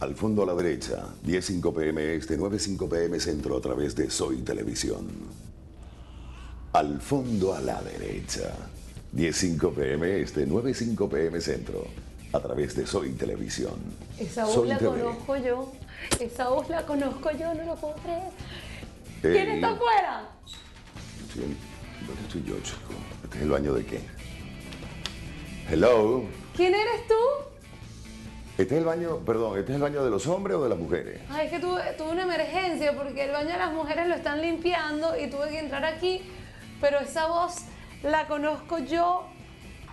Al fondo a la derecha, 10.05 pm este, 9.05 pm centro a través de Soy Televisión. Al fondo a la derecha, 10.05 pm este, 9.05 pm centro a través de Soy Televisión. Esa voz Soy la TV. conozco yo. Esa voz la conozco yo, no lo puedo creer. ¿Quién está afuera? sí, ¿Dónde estoy yo, chico? ¿Este es el baño de qué? Hello. ¿Quién eres tú? ¿Este es el baño, perdón, este es el baño de los hombres o de las mujeres? Ay, es que tuve, tuve una emergencia porque el baño de las mujeres lo están limpiando y tuve que entrar aquí, pero esa voz la conozco yo,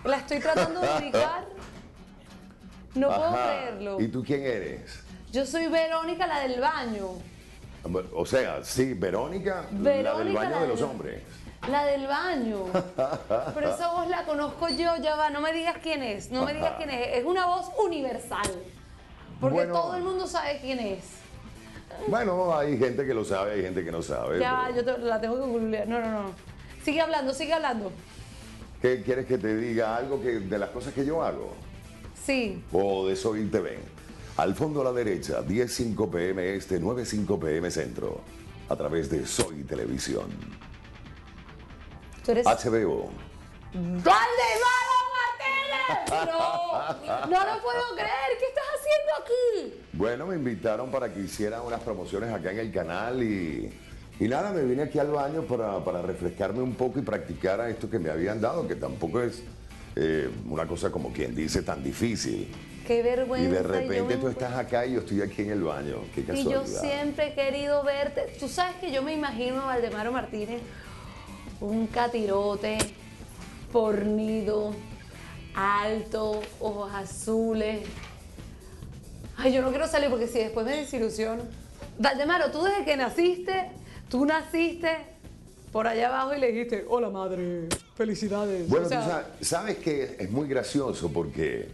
la estoy tratando de ubicar. No puedo creerlo. ¿Y tú quién eres? Yo soy Verónica, la del baño. O sea, sí, Verónica, la del Verónica, baño la de los hombres. La del baño. Pero esa voz la conozco yo, ya va, no me digas quién es, no me digas quién es. Es una voz universal. Porque Bueno. todo el mundo sabe quién es. Bueno, hay gente que lo sabe, hay gente que no sabe. Ya pero- yo te- la tengo que googlear. No, no, no. Sigue hablando, sigue hablando. ¿Qué quieres que te diga algo que, de las cosas que yo hago? Sí. O de Soy TV. Al fondo a la derecha, 10.05 pm este, 9.05 pm centro. A través de Soy Televisión. Tú eres. HBO. ¡Valdemaro Martínez! No, no lo puedo creer. ¿Qué estás haciendo aquí? Bueno, me invitaron para que hiciera unas promociones acá en el canal y, y nada, me vine aquí al baño para, para refrescarme un poco y practicar a esto que me habían dado, que tampoco es eh, una cosa como quien dice tan difícil. Qué vergüenza. Y de repente tú estás acá y yo estoy aquí en el baño. Qué Y casualidad. yo siempre he querido verte. Tú sabes que yo me imagino a Valdemaro Martínez, un catirote, fornido, alto, ojos azules. Ay, yo no quiero salir porque si después me desilusiono. Valdemaro, tú desde que naciste, tú naciste por allá abajo y le dijiste, hola madre, felicidades. Bueno, O sea, tú sa- sabes que es muy gracioso porque,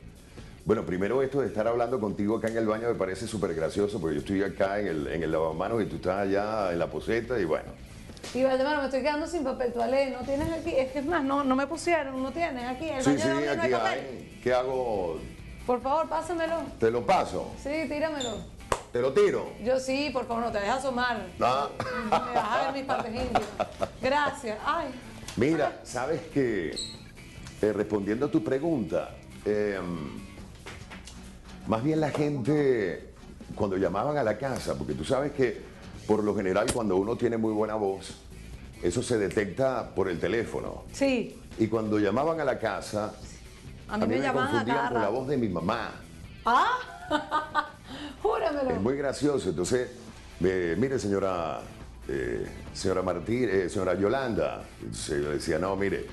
bueno, primero esto de estar hablando contigo acá en el baño me parece súper gracioso porque yo estoy acá en el, en el lavamanos y tú estás allá en la poseta y bueno. Y Valdemaro, me estoy quedando sin papel toalé, no tienes aquí, es que es más, no, no me pusieron, no tienes aquí, el Sí, baño sí, no aquí hay papel. hay. ¿Qué hago? Por favor, pásamelo. Te lo paso, Sí, tíramelo. te lo tiro. Yo sí, por favor, no te dejes asomar. Ah. Me vas a ver mis partes íntimas. Gracias. Ay, Mira, sabes que, eh, respondiendo a tu pregunta, eh, más bien la gente, cuando llamaban a la casa, porque tú sabes que por lo general cuando uno tiene muy buena voz, eso se detecta por el teléfono. sí. Y cuando llamaban a la casa, A mí, me, llaman a confundían con la voz de mi mamá. ¿Ah? Júramelo. Es muy gracioso. Entonces, eh, mire, señora, eh, señora Martín, eh, señora Yolanda. Yo le decía, no, mire,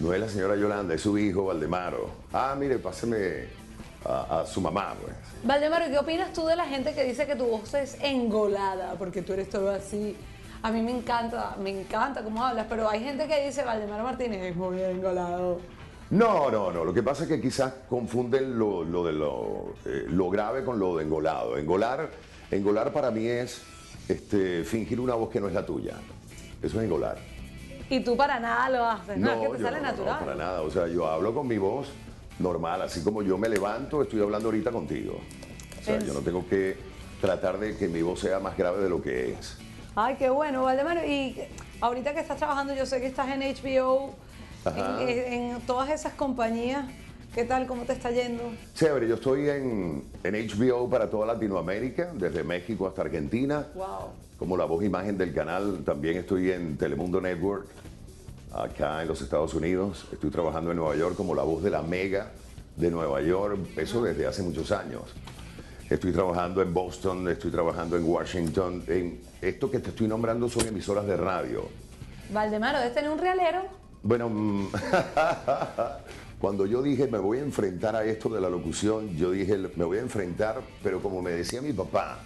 no es la señora Yolanda, es su hijo Valdemaro. Ah, mire, páseme a, a su mamá, pues. Valdemaro, ¿y ¿qué opinas tú de la gente que dice que tu voz es engolada? Porque tú eres todo así. A mí me encanta, me encanta cómo hablas, pero hay gente que dice Valdemaro Martínez es muy engolado. No, no, no. Lo que pasa es que quizás confunden lo, lo de lo, eh, lo grave con lo de engolado. Engolar, engolar para mí es este, fingir una voz que no es la tuya. Eso es engolar. Y tú para nada lo haces, no, es que te yo sale no, no, natural. para nada. O sea, yo hablo con mi voz normal, así como yo me levanto, estoy hablando ahorita contigo. O sea, Es- yo no tengo que tratar de que mi voz sea más grave de lo que es. Ay, qué bueno, Valdemaro. Y ahorita que estás trabajando, yo sé que estás en HBO, Ajá. en, en- en todas esas compañías. ¿Qué tal? ¿Cómo te está yendo? Chévere, yo estoy en, en HBO para toda Latinoamérica, desde México hasta Argentina. Wow. Como la voz e imagen del canal, también estoy en Telemundo Network, acá en los Estados Unidos. Estoy trabajando en Nueva York como la voz de la Mega de Nueva York, eso desde hace muchos años. Estoy trabajando en Boston, estoy trabajando en Washington. En esto que te estoy nombrando son emisoras de radio. Valdemaro, ¿debes tener un realero? Bueno, mm, cuando yo dije me voy a enfrentar a esto de la locución, yo dije me voy a enfrentar, pero como me decía mi papá,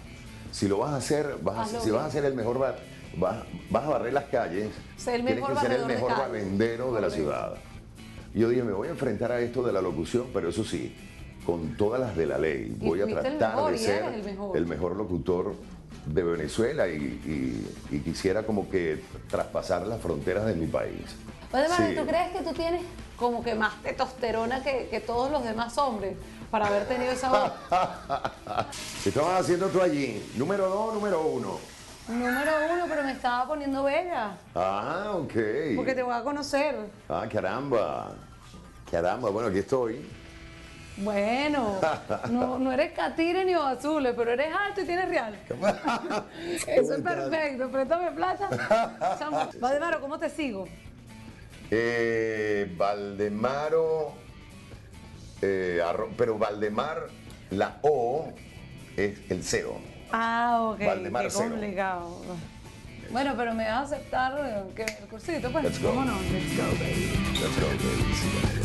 si lo vas a hacer, vas a, si vas a ser el mejor, vas, vas a barrer las calles, Ser el tienes mejor que ser el de mejor barrendero de la ciudad. Yo dije, me voy a enfrentar a esto de la locución, pero eso sí, con todas las de la ley. Voy a tratar mejor, de ser el mejor. el mejor locutor de Venezuela y, y- y quisiera como que traspasar las fronteras de mi país. Valdemaro, Sí. ¿tú crees que tú tienes como que más testosterona que, que todos los demás hombres para haber tenido esa voz. ¿Qué estabas haciendo tú allí? ¿Número dos número uno? Número uno, pero me estaba poniendo bella. Ah, ok. Porque te voy a conocer. Ah, caramba. Caramba, bueno, aquí estoy. Bueno, no, no eres catire ni azules, pero eres alto y tienes real. Eso es perfecto. Préstame plata. Valdemaro, ¿cómo te sigo? Eh, Valdemaro, eh, pero Valdemar, la O es el cero. Ah, ok. Valdemar qué complicado. Bueno, pero me vas a aceptar eh, que el cursito, pues. Let's go. ¿Cómo no? Let's go, baby. Let's go, baby.